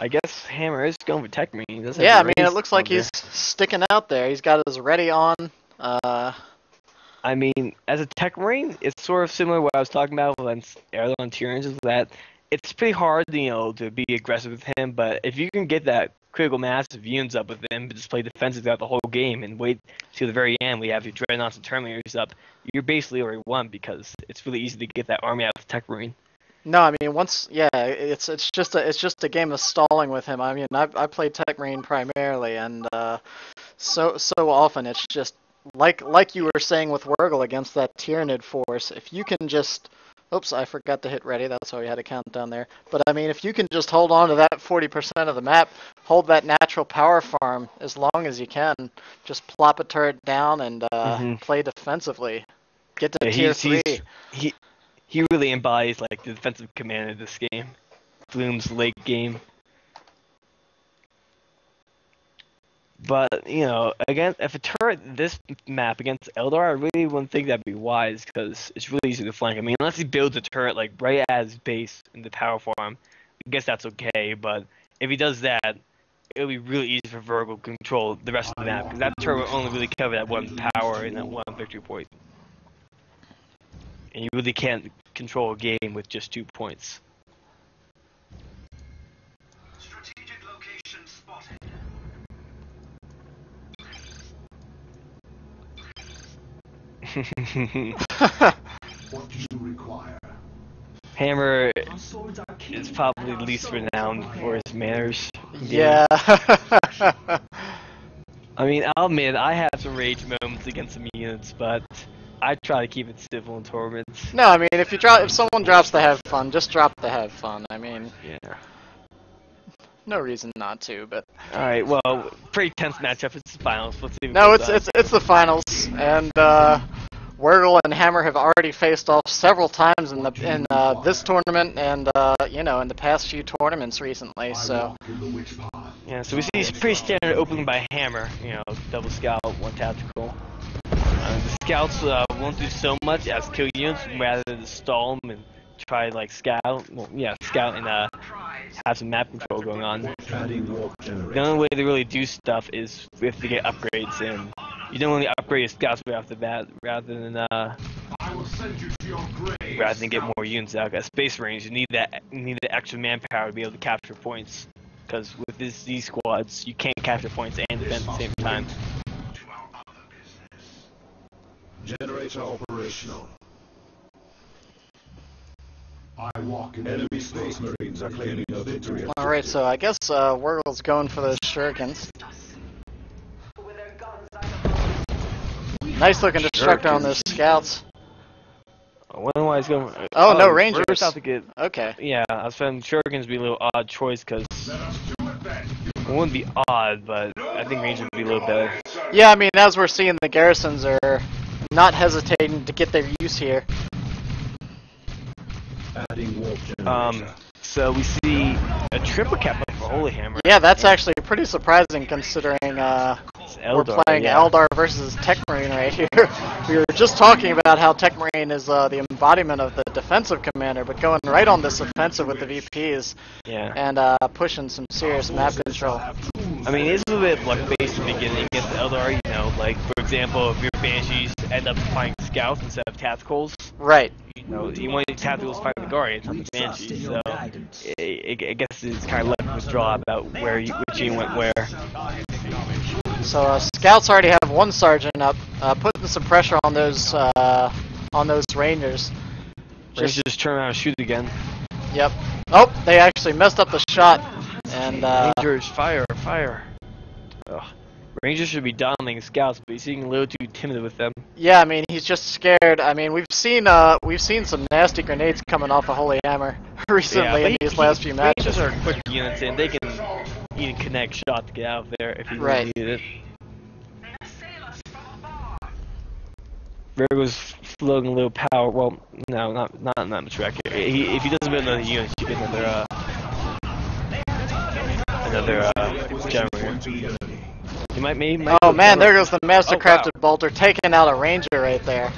I guess Hammer is going for Tech Marine. He Yeah, I mean, it looks like on there. he's sticking out there. He's got his ready on. Uh, I mean, as a Tech Marine, it's sort of similar to what I was talking about with Airline Tyrants, is that it's pretty hard, you know, to be aggressive with him, but if you can get that critical mass of units up with him, just play defensive throughout the whole game and wait to the very end, we have your Dreadnoughts and Terminators up, you're basically already won because it's really easy to get that army out of the Tech Marine. No, I mean, once yeah, it's it's just a it's just a game of stalling with him. I mean, I I played Tech Marine primarily, and uh, so so often it's just like like you were saying with Wurgl against that Tyranid force. If you can just Oops, I forgot to hit ready. That's why we had a countdown there. But I mean, if you can just hold on to that 40% of the map, hold that natural power farm as long as you can, just plop a turret down and uh, Mhm. play defensively. Get to Yeah, tier he's- he's- three. He he really embodies like the defensive command of this game. Bloom's late game. But you know, again, if a turret this map against Eldar, I really wouldn't think that'd be wise because it's really easy to flank. I mean, unless he builds a turret like right at his base in the power farm, I guess that's okay. But if he does that, it'll be really easy for Wurgl to control the rest of the map because that turret will only really cover that one power and that one victory point. And you really can't control a game with just two points. Strategic location spotted. What do you require? Hammer Our swords are keen. is probably least renowned for his manners. yeah. I mean, I'll admit I have some rage moments against some units, but I try to keep it civil in tournaments. no, I mean, if you drop, if someone drops the have fun, just drop the have fun. I mean, Yeah. no reason not to. But All right. Well, pretty tense matchup. It's the finals. Let's see. no, it's it's it's the finals, and uh, Wurgl and Hammer have already faced off several times in the in uh, this tournament, and uh, you know, in the past few tournaments recently. So. walk in the witch path. Yeah. So we see pretty standard opening by Hammer. You know, double scout, one tactical. Uh, the scouts uh, won't do so much as kill units, rather than stall them and try like scout. Well, yeah, scout and uh, have some map control going on. The only way to really do stuff is if to get upgrades in. You don't want really upgrade your scouts right off the bat, rather than uh, you to rather than get more units out. At space range, you need that you need the extra manpower to be able to capture points. Because with this, these squads, you can't capture points and defend at the same time. Generator operational. I walk in enemy space marines are claiming a victory. All right, so I guess uh, Wurgl's going for those shurikens. Nice looking destructor on those scouts. I wonder why he's going. Oh, no, we're Rangers. about to get. Okay. Yeah, I was finding Shurikens be a little odd choice because Let us do it it wouldn't be odd, but I think Rangers would be a little better. Yeah, I mean, as we're seeing, the garrisons are not hesitating to get their use here. Adding. Um, so we see a triple cap for Holy Hammer. Yeah, that's actually pretty surprising considering uh, It's we're playing yeah. Eldar versus Tech Marine right here. we were just talking about how Tech Marine is uh, the embodiment of the defensive commander, but going right on this offensive with the VPs Yeah. and uh, pushing some serious map control. I mean, it's a little bit luck based in the beginning against the Eldar, you know, like, for example, if your Banshees end up fighting scouts instead of tacticals, Right. you know, you want your tacticals fighting the Guardians, not the Banshees, so I, I guess it's kind of luck withdraw about where you, which unit went where. So uh, scouts already have one sergeant up, uh, putting some pressure on those uh, on those rangers. Just, just turn around and shoot again. Yep. Oh, they actually messed up the shot, and uh, Rangers, fire, fire. Ugh. Rangers should be dominating scouts, but he's being a little too timid with them. yeah, I mean he's just scared. I mean we've seen uh, we've seen some nasty grenades coming off of Holy Hammer recently in these he- last few matches. Rangers are quick units, and they can even connect shot to get out of there if he really Right. needed it. They assail us. Wurgl's floating a little power. Well, no, not not not much wreck. He, if he doesn't build another unit, he get another uh, another uh, generator. He might maybe. might Oh man, there goes the master Oh, wow. bolter taking out a ranger right there.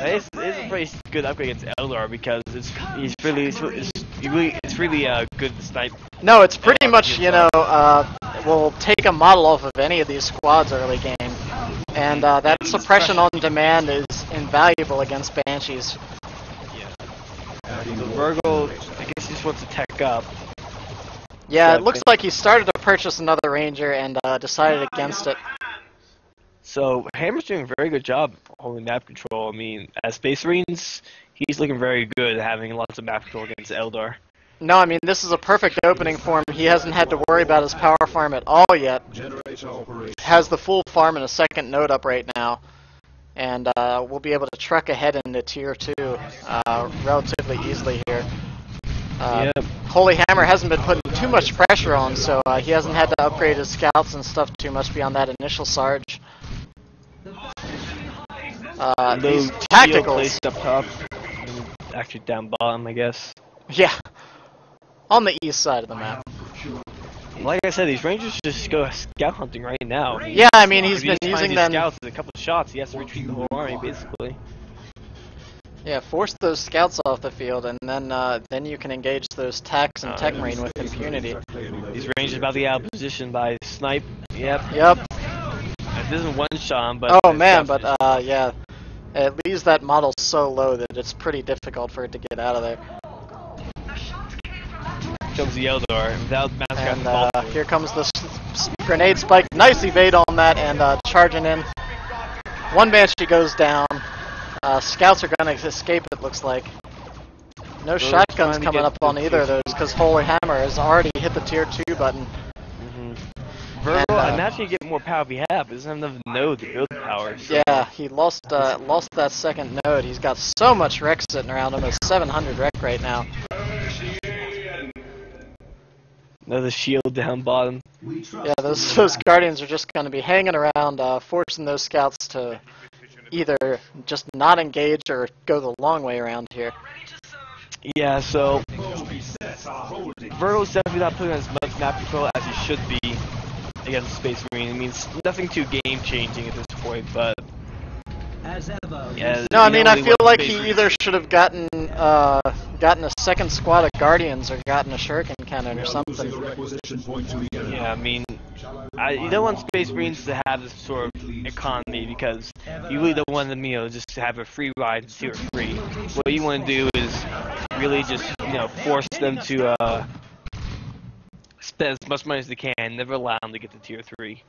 It's, it's a pretty good upgrade against Eldar because it's he's really it's, it's You really, it's really uh, good snipe. No, it's pretty Oh, much, you know, uh, we'll take a model off of any of these squads early game. And uh, that suppression on demand is invaluable against Banshees. More Wurgl. I guess he just wants to tech up. Yeah, it looks like he started to purchase another Ranger and uh, decided against it. So Hammer's doing a very good job holding map control. I mean, as Space Marines, he's looking very good at having lots of map control against Eldar. No, I mean, this is a perfect opening for him. He hasn't had to worry about his power farm at all yet. Has the full farm and a second node up right now. And uh, we'll be able to truck ahead into tier 2 uh, relatively easily here. Uh, yep. Holy Hammer hasn't been putting too much pressure on, so uh, he hasn't had to upgrade his scouts and stuff too much beyond that initial Sarge. Uh, Those these tacticals, up top, actually down bottom, I guess. yeah, on the east side of the map. Like I said, these Rangers just go scout hunting right now. Yeah, I mean he's been using them. scouts with a couple of shots, he has to retreat the whole army, basically. Yeah, force those scouts off the field, and then uh, then you can engage those techs and tech marine with impunity. These Rangers about to get out position by snipe. Yep. Yep. This isn't one shot, but Oh man, but uh, yeah, it leaves that model so low that it's pretty difficult for it to get out of there. comes the Eldar without And uh, here comes the grenade spike. Nice evade on that, and uh, charging in. One Banshee goes down. Uh, scouts are gonna escape. It looks like. No Those shotguns coming up on either of those because Holy Hammer has already hit the tier two button. hmm Wurgl, And, uh, imagine you get more power if he had, but doesn't have enough node to build power. So Yeah, he lost uh, lost that second node. He's got so much wreck sitting around him. It's 700 wreck right now. Another shield down bottom. Yeah, those those guardians are just going to be hanging around, uh, forcing those scouts to either just not engage or go the long way around here. Yeah, so Holy sets are holding. Wurgl's definitely not putting as much map control as he should be against Space Marine. It means nothing too game changing at this point, but As ever. yeah. No, I mean I feel like Space he Marine- either should have gotten uh, gotten a second squad of guardians or gotten a shuriken cannon or are losing a something. requisition point to the enemy. Yeah, I mean, I, you don't want Space Marines to have this sort of economy because you really don't want them, you know, just to have a free ride to tier three. What you want to do is really just, you know, force them to uh, spend as much money as they can, never allow them to get to tier three.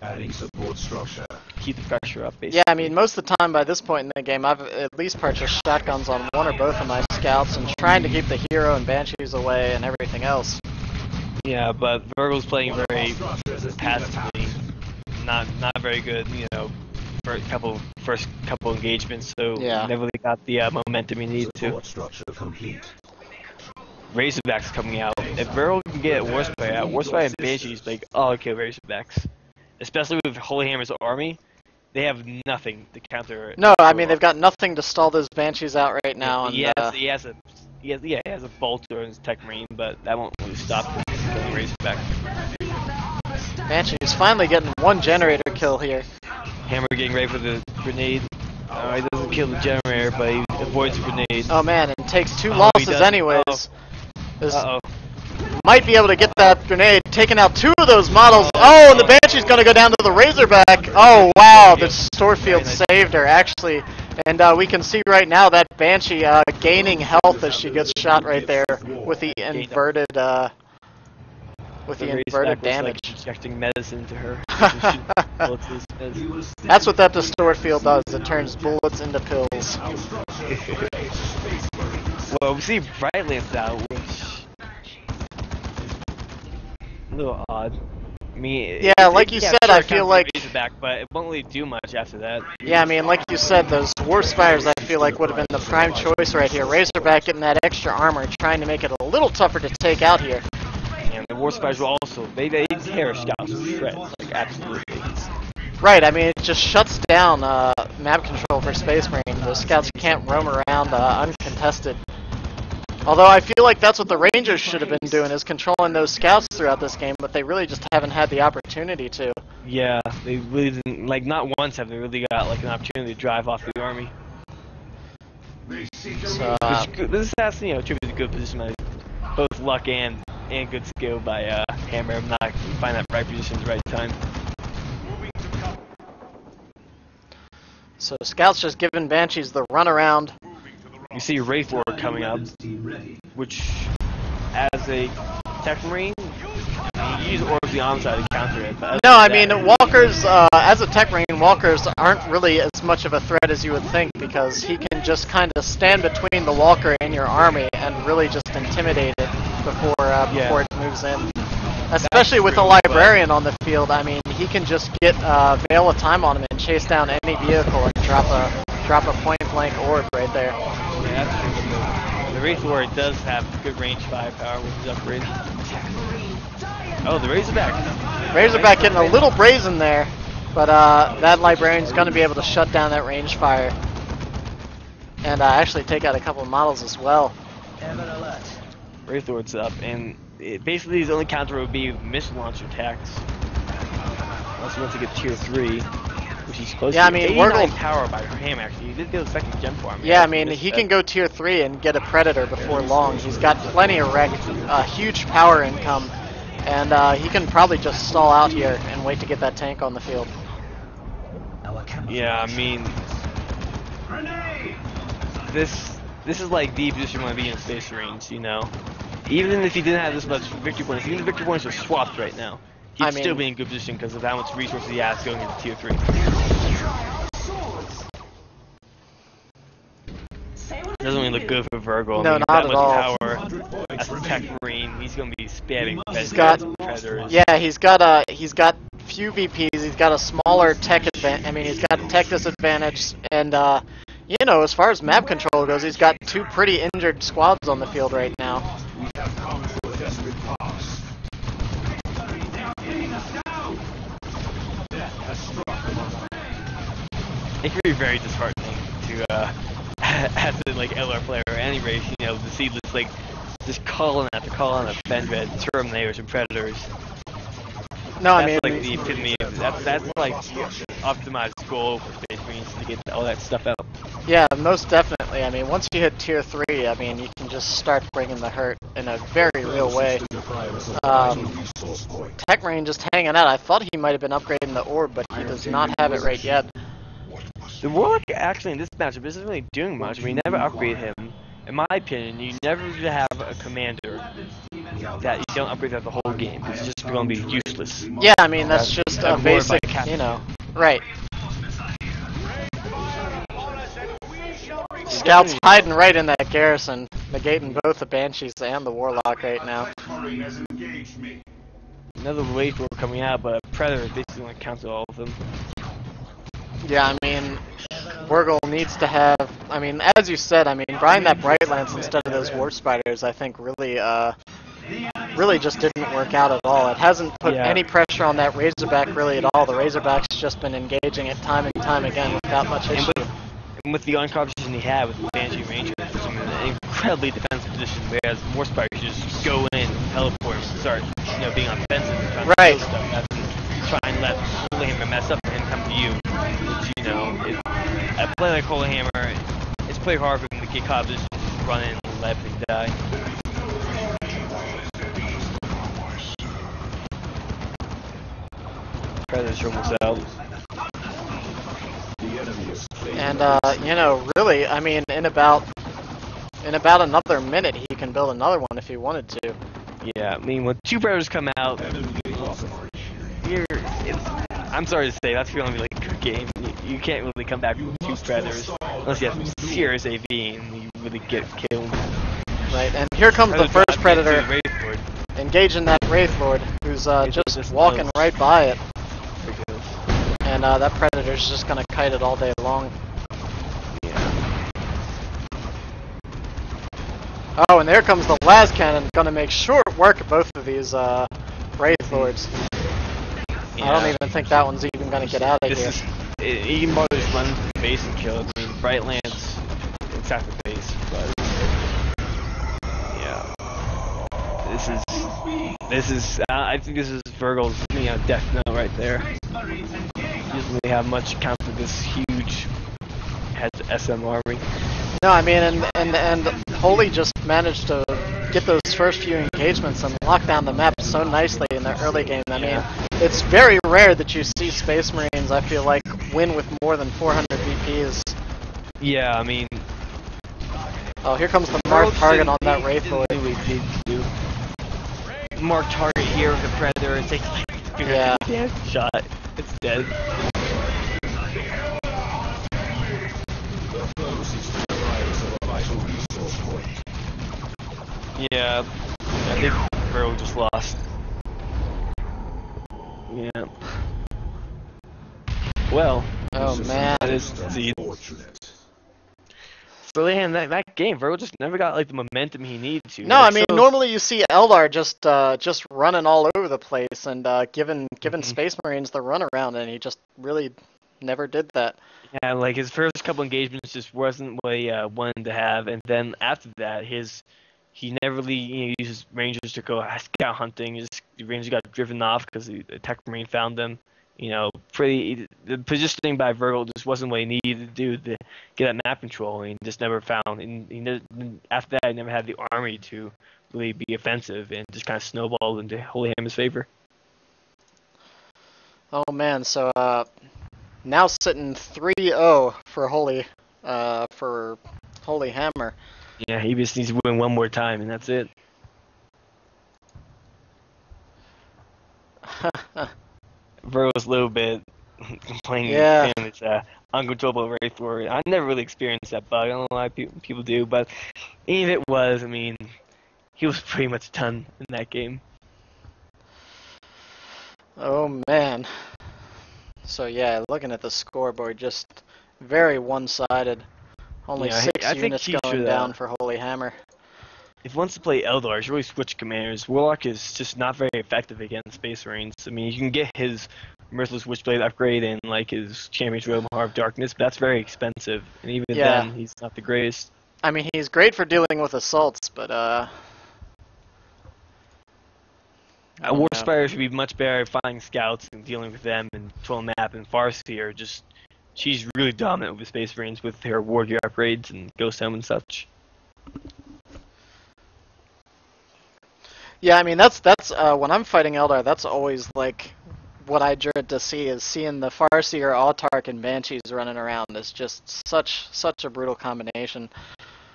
Adding support structure. Keep the pressure up, basically. Yeah, I mean most of the time by this point in the game, I've at least purchased shotguns on one or both of my scouts and trying to keep the hero and banshees away and everything else. Yeah, but Wurgl's playing very passively, not not very good, you know, first couple first couple engagements, so Yeah. never really got the uh, momentum you need to. Support structure complete. Razorbacks coming out. If Wurgl can get Warp Spider out, Warp Spider and Banshee's like, oh, okay, Razorbacks. Especially with Holy Hammer's army, they have nothing to counter. No, I mean they've got nothing to stall those banshees out right now. And, he has, uh, he has a, he has, yeah, he has a bolter in his tech marine, but that won't really stop him from killing Razorback. Banshee's finally getting one generator kill here. Hammer getting ready for the grenade. Uh, he doesn't kill the generator, but he avoids the grenade. Oh man, and takes two Oh, losses anyways. Uh oh. might be able to get that grenade, taking out two of those models. Oh, and the Banshee's gonna go down to the Razorback. Oh wow, the Storefield saved her actually, and uh, we can see right now that Banshee uh, gaining health as she gets shot right there with the inverted uh, with the inverted damage. Injecting medicine to her. Shoot bullets in his head. We will stay That's what that distort field does. It turns bullets into pills. Our structure remains Space Marines. Well, we see Bright Lance out, which a little odd. I mean, Yeah, it- like it- you yeah, said, sure, I feel like- Razorback, but it won't really do much after that. Yeah, I mean, like you said, those Warp Spiders I feel like would have been the prime choice right here. Razorback getting that extra armor, trying to make it a little tougher to take out here. And the Warp Spiders will also they they tear scouts to shreds, like absolutely. Right, I mean, it just shuts down uh, map control for Space Marine. The scouts can't roam around uh, uncontested. Although I feel like that's what the Rangers should have been doing, is controlling those scouts throughout this game, but they really just haven't had the opportunity to. Yeah, they really didn't like not once have they really got like an opportunity to drive off the army. They So, uh, Which, this has you know attributed to good position both luck and and good skill by uh, Hammer. I'm not find that right position at the right time. So Scout's just giving Banshees the runaround. You see Wraith Lord coming up, which as a Tech Marine, you use Orbs the onside to counter it. But No, I mean Walkers. Uh, as a Tech Marine, Walkers aren't really as much of a threat as you would think because he can just kind of stand between the Walker and your army and really just intimidate it before uh, Yeah. before it moves in. Especially with the librarian on the field, I mean, he can just get uh, Veil of Time on him and chase down any vehicle and drop a drop a point blank orb right there. Yeah, that's true. but The Wraith Lord does have good range firepower with his upgrade. Oh, the Razorback. Razorback getting a little brazen there, but uh, that librarian's going to be able to shut down that range fire and uh, actually take out a couple of models as well. Ever alert. Wraith Lord's up, and it, basically his only counter would be missile launcher attacks. Unless he wants to get tier 3, which he's supposed Yeah, to. I mean, 89 Wurgl- power by him, actually. He did get a second gem for him. Yeah, I mean, he can go tier 3 and get a Predator before long. He's got plenty of reg, uh, huge power income, and uh, he can probably just stall out here and wait to get that tank on the field. Yeah, I mean, this this is like the position want to be in space range, you know. Even if he didn't have this much victory points, even the victory points are swapped right now. He'd I still be in good position because of how much resources he has going into tier three. Doesn't really look good for Wurgl. No, I mean, not that at much all. power. As a tech marine, he's gonna be spamming He's predators, got- predators. Yeah, he's got a he's got few VPs. He's got a smaller tech advantage. I mean, he's got tech disadvantage, and uh, you know, as far as map control goes, he's got two pretty injured squads on the field right now. it can be very disheartening to uh as a like Eldar player or any race, you know, to see this like just calling after calling after Benred, Terminators and Predators. No, I that's mean, like the epitome of that's that's like optimized goal for Space Marines to get all that stuff out. Yeah, most definitely. I mean, once you hit tier three, I mean, you can just start bringing the hurt in a very real way. Um, Tech Marine just hanging out. I thought he might have been upgrading the orb, but he does not have it right yet. The Warlock actually in this matchup isn't really doing much. We never upgrade him. In my opinion, you never should have a commander that you don't upgrade throughout the whole game. It's just going to be useless. Yeah, I mean, that's just a basic, you know, right. Scouts hiding right in that garrison, negating both the Banshees and the Warlock right now. Another wave war coming out, but Predator basically want to cancel all of them. Yeah, I mean, Wurgl needs to have. I mean, as you said, I mean, buying that Bright Lance instead of those Warp Spiders, I think really, uh, really just didn't work out at all. It hasn't put Yeah. any pressure on that Razorback really at all. The Razorback's just been engaging it time and time again without much And issue. with, and with the unconscious he had with the Banshee Ranger, which is an incredibly defensive position, whereas more spiders just go in, teleport, and start, you know, being offensive and trying Right. to kill stuff. Rather than try and let Holy Hammer mess up and come to you. Which, you know, it, at play like Holy Hammer, it's pretty hard for him to get caught in just run in and let him die. Really, I mean, in about in about another minute, he can build another one if he wanted to. Yeah, I mean, when two Predators come out, you're, it's, I'm sorry to say, that's to be like a good game. You, you can't really come back with two Predators unless you have some serious AV and you really get killed. Right, and here comes the first Predator the Wraith Lord. engaging that Wraith Lord, who's uh, just just walking right by it, and uh, that Predator's just gonna kite it all day long. yeah. Oh, and there comes the Lascannon, gonna make short work of both of these uh, Wraith Lords. I don't even think that one's even gonna get out of This here. is, it, you can probably just run to the base and kill it. I mean, Bright Lance, it's at the base, but yeah. This is, this is, uh, I think this is Wurgl's, you know, death note right there. He doesn't really have much account for this huge has SM army. No, I mean, and and and Holy just managed to get those first few engagements and lock down the map so nicely in the early game. I mean, it's very rare that you see Space Marines. I feel like win with more than 400 VPs. Yeah, I mean, Oh, here comes the mark target on that he Wraith didn't boy. do what to do. Mark target here with the Predator and takes like Yeah. damn shot. It's dead. Is the Fortunate. so yeah, in that, that game, Wurgl just never got like the momentum he needed to. No, I mean so- normally you see Eldar just uh, just running all over the place and uh, giving giving Mhm. Space Marines the runaround, and he just really never did that. Yeah, like his first couple engagements just wasn't what he uh, wanted to have, and then after that, his he never really you know, uses Rangers to go scout hunting. His Rangers got driven off because the attack marine found them. You know, pretty the positioning by Wurgl just wasn't what he needed to do to get that map control, and he just never found. And he ne- after that, he never had the army to really be offensive, and just kind of snowballed into Holy Hammer's favor. Oh man, so uh, now sitting 3-0 for Holy uh, for Holy Hammer. Yeah, he just needs to win one more time, and that's it. Wurgl's a little bit complaining Yeah. and it's uh, uncontrollable Wraith Warrior. I never really experienced that bug. I don't know why pe- people do, but even if it was, I mean, he was pretty much done in that game. oh man. So yeah, looking at the scoreboard, just very one-sided. Only Yeah, six I think units going down for Holy Hammer. If he wants to play Eldar, should really switch commanders. Warlock is just not very effective against Space Marines. I mean, you can get his Merciless Witchblade upgrade and like his Champion's Robe of Darkness, but that's very expensive. And even Yeah. then, he's not the greatest. I mean, he's great for dealing with assaults, but uh. Uh, War. Spire should be much better at finding scouts and dealing with them and controlling map and Farseer. Just she's really dominant with Space Marines with her war gear upgrades and Ghost Helm and such. Yeah, I mean that's that's uh, when I'm fighting Eldar. That's always like what I dread to see is seeing the Farseer, Autark, and Banshees running around. It's just such such a brutal combination.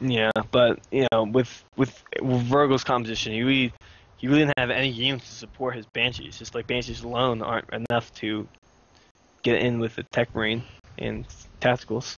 Yeah, but you know, with with, with Wurgl's composition, he really he really didn't have any units to support his Banshees. Just like Banshees alone aren't enough to get in with the Tech Marine and tacticals.